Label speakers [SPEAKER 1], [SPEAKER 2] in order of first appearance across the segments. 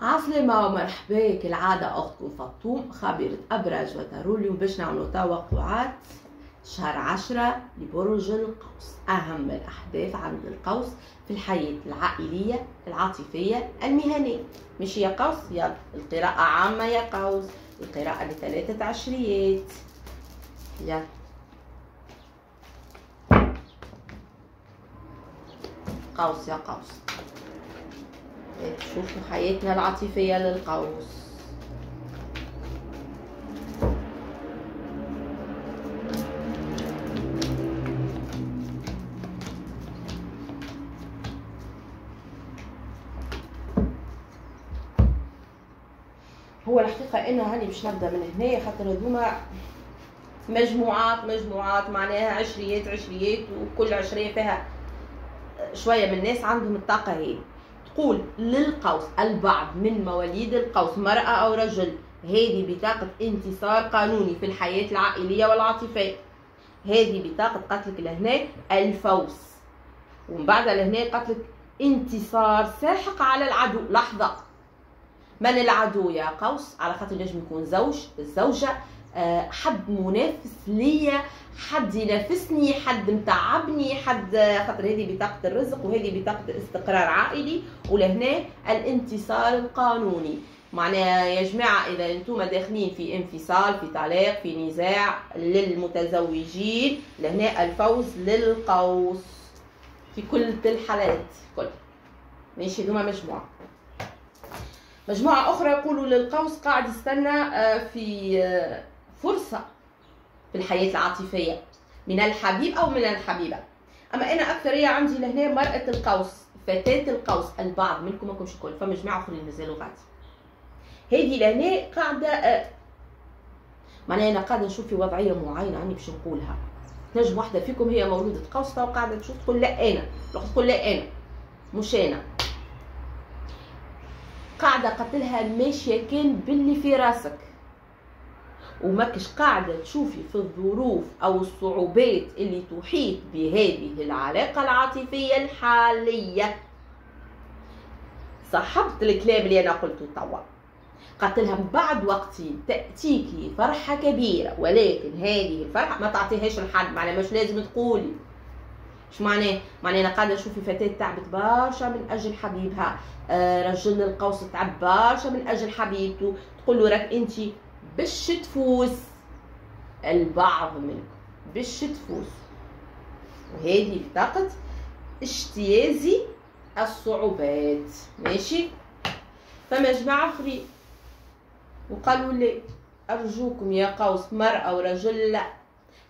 [SPEAKER 1] عسلامة ومرحبا كالعادة أختكم فطوم خبيرة أبراج وتروليوم باش نعملوا توقعات شهر عشرة لبرج القوس. أهم الأحداث عند القوس في الحياة العائلية العاطفية المهنية. مش يا قوس يلا القراءة عامة يا قوس. القراءة لثلاثة عشريات. يلا قوس يا قوس. شوفوا حياتنا العاطفية للقوس. هو الحقيقة أنا هاني باش نبدأ من هنا خاطر هذوما مجموعات مجموعات معناها عشريات عشريات وكل عشرية فيها شوية من الناس عندهم الطاقة هي. تقول للقوس البعض من مواليد القوس مرأة أو رجل هذه بطاقة انتصار قانوني في الحياة العائلية والعاطفية. هذه بطاقة قتلك لهنا الفوز. ومن بعد لهنا قتلك انتصار ساحق على العدو. لحظة. من العدو يا قوس؟ على خاطر نجم يكون زوج الزوجة حد منافس ليا حد ينافسني حد متعبني حد خاطر هذه بطاقة الرزق وهذه بطاقة الاستقرار عائلي. ولهنا الانتصار القانوني. معناها يا جماعة إذا أنتم داخلين في انفصال في طلاق في نزاع للمتزوجين لهنا الفوز للقوس. في كل الحالات كل. ماشي هذوما مجموعة. مجموعة أخرى يقولوا للقوس قاعد يستنى آه، في فرصة في الحياة العاطفية من الحبيب أو من الحبيبة. أما أنا أكثرية عندي لهنا مرأة القوس فتاة القوس البعض منكم ماكمش الكل فما جماعة أخرين مازالوا غادي هذه لهنا قاعدة آه، معناها أنا قاعدة نشوف في وضعية معينة عني باش نقولها. نجم واحدة فيكم هي مولودة قوس تو قاعدة تشوف تقول لا أنا. تقول لا أنا مش أنا. قاعدة قتلها ماشية كان باللي في راسك. وماكش قاعدة تشوفي في الظروف أو الصعوبات اللي تحيط بهذه العلاقة العاطفية الحالية. صحبت الكلام اللي أنا قلته توا. قاتلها من بعد وقت تأتيكي فرحة كبيرة ولكن هذه الفرحة ما تعطيهاش لحد معناها مش لازم تقولي. إيش معناه؟ معناه أنا قاعدة نشوف فتاة تعبت برشا من أجل حبيبها. آه رجل القوس تعب برشا من أجل حبيبته. تقول له راك انت باش تفوز البعض منكم باش تفوز وهذه بطاقة اجتيازي الصعوبات. ماشي؟ فما جماعة آخرين وقالوا لي أرجوكم يا قوس مرأة ورجل لا.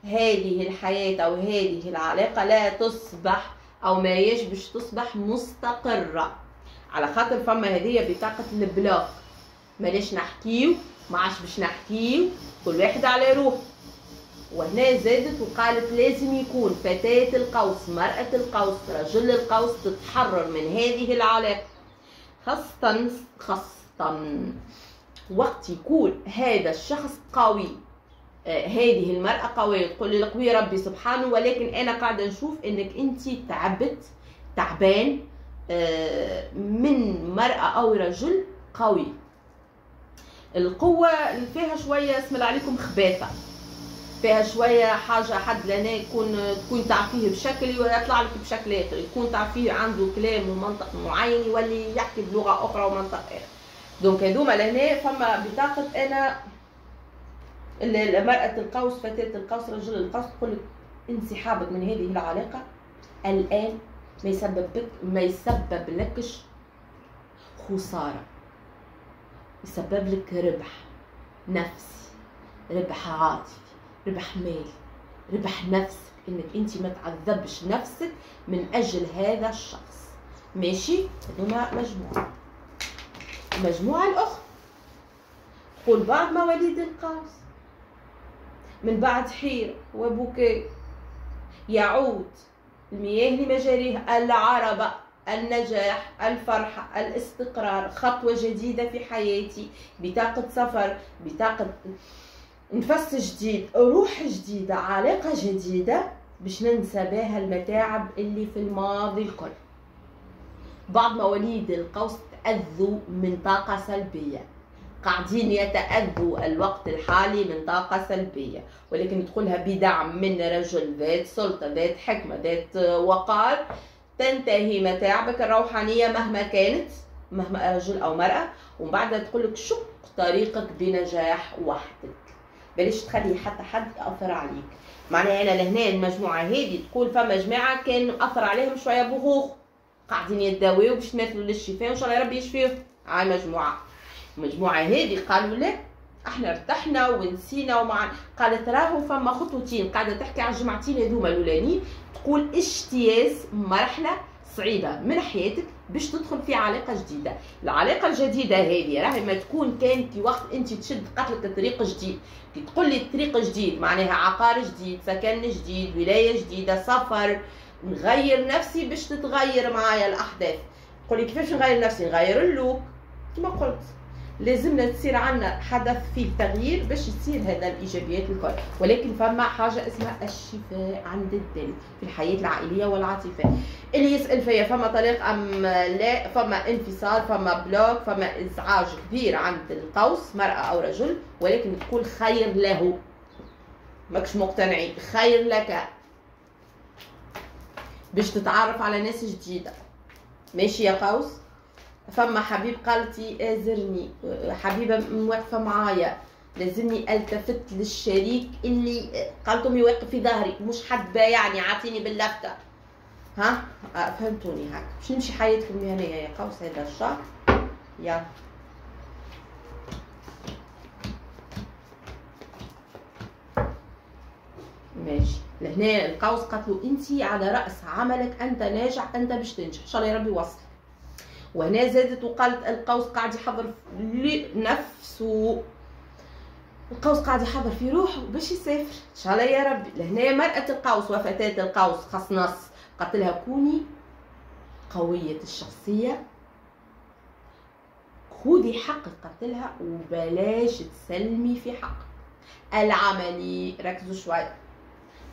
[SPEAKER 1] هذه الحياة أو هذه العلاقة لا تصبح أو ما يجبش تصبح مستقرة. على خاطر فما هذه بطاقة البلاغ. ماليش نحكيو ما عادش باش نحكيو كل واحد على روح وهنا زادت وقالت لازم يكون فتاة القوس مرأة القوس رجل القوس تتحرر من هذه العلاقة. خاصة خاصة وقت يكون هذا الشخص قوي. آه هذه المرأة قوية. تقول القوي ربي سبحانه ولكن أنا قاعدة نشوف إنك أنت تعبت تعبان آه من مرأة أو رجل قوي. القوة اللي فيها شوية اسم الله عليكم خباثة. فيها شوية حاجة حد لنا يكون تكون تعرفيه بشكل ويطلع لك بشكل آخر. يكون تعرفيه عنده كلام ومنطق معين يولي يحكي بلغة أخرى ومنطق آخر. دونك هذوما لهنا فما بطاقة أنا مرأة القوس فتاة القوس رجل القوس تقول انسحابك من هذه العلاقة. الآن ما يسبب ما يسبب لكش خسارة. يسبب لك ربح نفسي ربح عاطفي ربح مالي ربح نفسك إنك انت ما تعذبش نفسك من أجل هذا الشخص. ماشي؟ هذوما مجموعة. المجموعة الأخرى. تقول بعض مواليد القوس. من بعد حيرة وبكاء يعود المياه لمجاريها العربة. النجاح الفرحة الاستقرار خطوة جديدة في حياتي بطاقة سفر بطاقة نفس جديد روح جديدة علاقة جديدة باش ننسى بها المتاعب اللي في الماضي الكل. بعض مواليد القوس يتاذوا من طاقة سلبية. قاعدين يتأذوا الوقت الحالي من طاقة سلبية. ولكن تدخلها بدعم من رجل ذات سلطة ذات حكمة ذات وقار تنتهي متاعبك الروحانية مهما كانت مهما رجل أو مرأة. ومن بعدها تقول لك شق طريقك بنجاح وحدك. بلاش تخلي حتى حد يأثر عليك. معناها أنا لهنا المجموعة هذه تقول فما جماعة كان أثر عليهم شوية بغوغ قاعدين يتداويو باش يمثلوا للشفاء وإن شاء الله ربي يشفيهم هاي مجموعة. المجموعة هذه قالوا لا إحنا ارتحنا ونسينا ومع قالت راهو فما خطوتين. قاعدة تحكي على الجمعتين هذوما الأولانيين. تقول اجتياز مرحلة صعيبة من حياتك باش تدخل في علاقة جديدة. العلاقة الجديدة هذه راهي ما تكون كانت في وقت أنت تشد قتلك طريق جديد. كي تقول لي طريق جديد معناها عقار جديد سكن جديد ولاية جديدة سفر نغير نفسي باش تتغير معايا الأحداث. تقول لي كيفاش نغير نفسي؟ نغير ال look كما قلت. لازمنا تصير عندنا حدث فيه تغيير باش يصير هذا الإيجابيات الكل. ولكن فما حاجة اسمها الشفاء عند الدل في الحياة العائلية والعاطفه اللي يسأل فيا فما طريق أم لا؟ فما انفصال فما bloc فما إزعاج كبير عند القوس مرأة أو رجل ولكن تقول خير له. ماكش مقتنعين. خير لك. باش تتعرف على ناس جديدة. ماشي يا قوس؟ فما حبيب قالتي ازرني حبيبة واقفه معايا. لازمني ألتفت للشريك اللي قالتهم يوقف في ظهري. مش حد بايعني عاطيني باللفتة. ها؟ فهمتوني هاك. باش نمشي حياتكم المهنيه يا قوس هذا الشهر. يلا ماشي. لهنا القوس قالت له انت على رأس عملك أنت ناجح أنت باش تنجح. إن شاء الله يا ربي يوصل وهنا زادت وقالت القوس قاعد يحضر لنفسه القوس قاعد يحضر في روحه باش يسافر. إن شاء الله يا ربي. لهنا مرأة القوس وفتاة القوس خاص نص. قالت لها كوني قوية الشخصية. خذي حقك. قالت لها وبلاش تسلمي في حقك. العملي ركزوا شوية.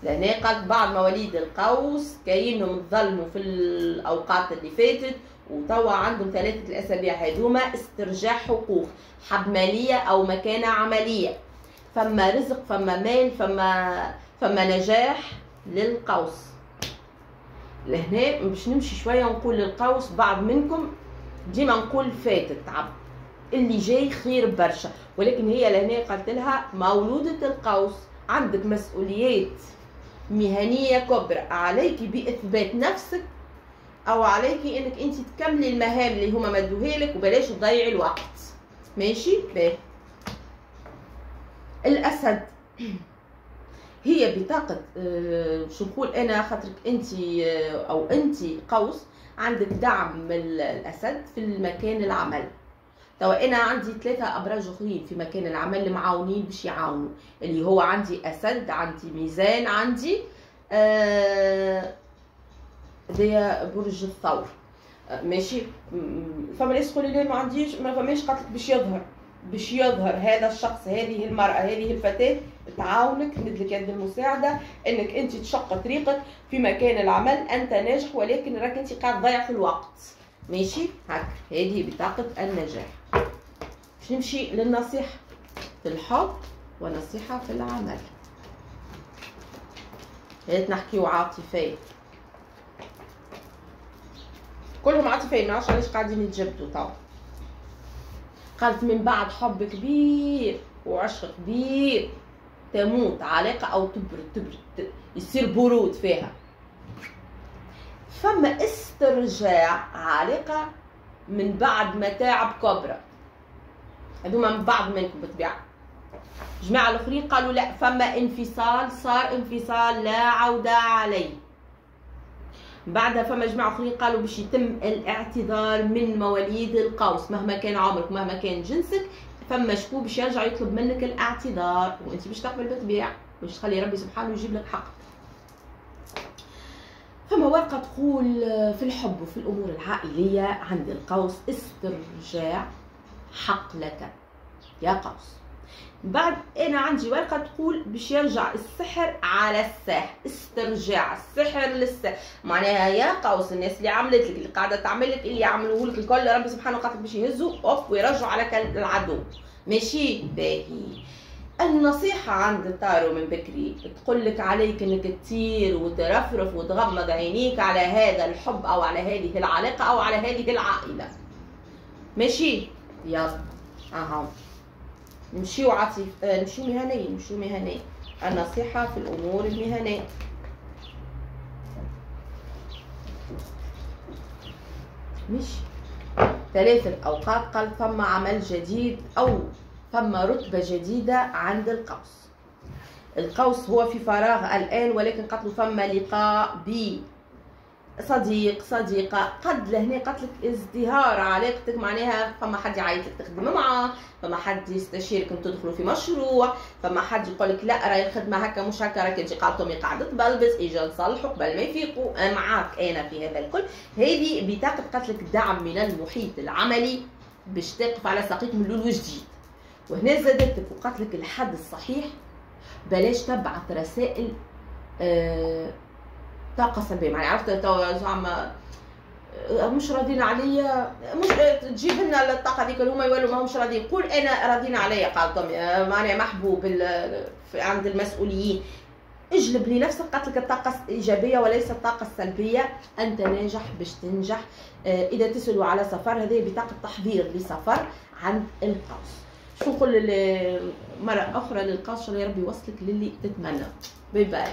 [SPEAKER 1] لهنا قالت بعض مواليد القوس كاينهم ظلموا في الأوقات اللي فاتت وتوا عندهم ثلاثة الأسابيع هذوما استرجاع حقوق حب مالية أو مكانة عملية. فما رزق فما مال فما فما نجاح للقوس. لهنا باش نمشي شوية ونقول للقوس بعض منكم ديما نقول فاتت عبد اللي جاي خير برشا. ولكن هي لهنا قالت لها مولودة القوس عندك مسؤوليات مهنية كبرى عليك بإثبات نفسك أو عليكي إنك أنت تكملي المهام اللي هما مدوها لك وبلاش تضيعي الوقت. ماشي؟ باهي الأسد. هي بطاقة آه، شو نقول أنا خاطرك أنت آه، أو أنت قوس عندك دعم من الأسد في المكان العمل. توا أنا عندي ثلاثة أبراج آخرين في مكان العمل اللي معاونين باش يعاونوا. اللي هو عندي أسد عندي ميزان عندي آه هذايا برج الثور. أه، ماشي؟ فما ناس تقول لي ما عنديش ما فماش قالت باش يظهر. باش يظهر هذا الشخص هذه المرأة هذه الفتاة تعاونك تمد لك يد المساعدة إنك أنت تشق طريقك في مكان العمل أنت ناجح ولكن راك أنت قاعد تضيع في الوقت. ماشي؟ هكا هذه بطاقة النجاح. باش نمشي للنصيحة في الحب ونصيحة في العمل. هات نحكيو عاطفية كلهم عاطفيين ما عرفش علاش قاعدين يتجبدوا تو قالت من بعد حب كبير وعشق كبير. تموت علاقة أو تبرد تبرد يصير برود فيها. فما استرجاع علاقة من بعد متاعب كبرى. هذوما من بعض منكم بالطبيعة جماعة الآخرين قالوا لا فما انفصال صار انفصال لا عودة عليه. بعدها فما جماعة أخرين قالوا باش يتم الاعتذار من مواليد القوس. مهما كان عمرك مهما كان جنسك فما شكون باش يرجع يطلب منك الاعتذار. وانت باش تقبل بالطبيعة باش تخلي ربي سبحانه يجيب لك حق. فما ورقة تقول في الحب وفي الأمور العائلية عند القوس استرجاع حق لك يا قوس. بعد أنا عندي ورقة تقول باش يرجع السحر على الساح استرجاع السحر للسحر معناها يا قوس الناس اللي عملت لك اللي قاعدة تعمل لك اللي يعملوه لك الكل ربي سبحانه وتعالى باش يهزوا أوف ويرجعوا على العدو. ماشي؟ باهي. النصيحة عند التارو من بكري تقول لك عليك إنك تطير وترفرف وتغمض عينيك على هذا الحب أو على هذه العلاقة أو على هذه العائلة. ماشي؟ يلا. أها. نمشيو عاطف آه نمشيو مهنية نمشيو مهنية النصيحة في الأمور المهنية. مش ثلاثة أوقات قال ثم عمل جديد أو ثم رتبة جديدة عند القوس. القوس هو في فراغ الآن ولكن قتلوا ثم لقاء ب صديق صديقة قد لهنا قتلك ازدهار علاقتك معناها فما حد يعيط لك تخدم معاه فما حد يستشيرك ان تدخلوا في مشروع فما حد يقول لك لا راهي الخدمة هكا مش هكا راك انت قاعدة قاعدة تبلبس اجا نصلحوا قبل ما يفيقوا. معاك أنا في هذا الكل. هذه بطاقه قتلك دعم من المحيط العملي باش تقف على ساقيك من الأول وجديد. وهنا زادتك وقتلك الحد الصحيح بلاش تبعث رسائل آه طاقة سلبية يعني عرفت؟ تو زعما آه، مش راضيين عليا مش تجيب لنا الطاقة هذيك اللي هما يولوا ما همش راضيين. قول أنا راضيين عليا قالتهم معناها محبوب عند المسؤولين اجلب لنفسك قالت لك الطاقة الإيجابية وليس الطاقة السلبية. أنت ناجح باش تنجح. آه، إذا تسألوا على سفر هذه بطاقة تحضير لسفر عند القوس. شو نقول مرة أخرى للقوس؟ يا ربي يوصلك للي تتمنى. باي باي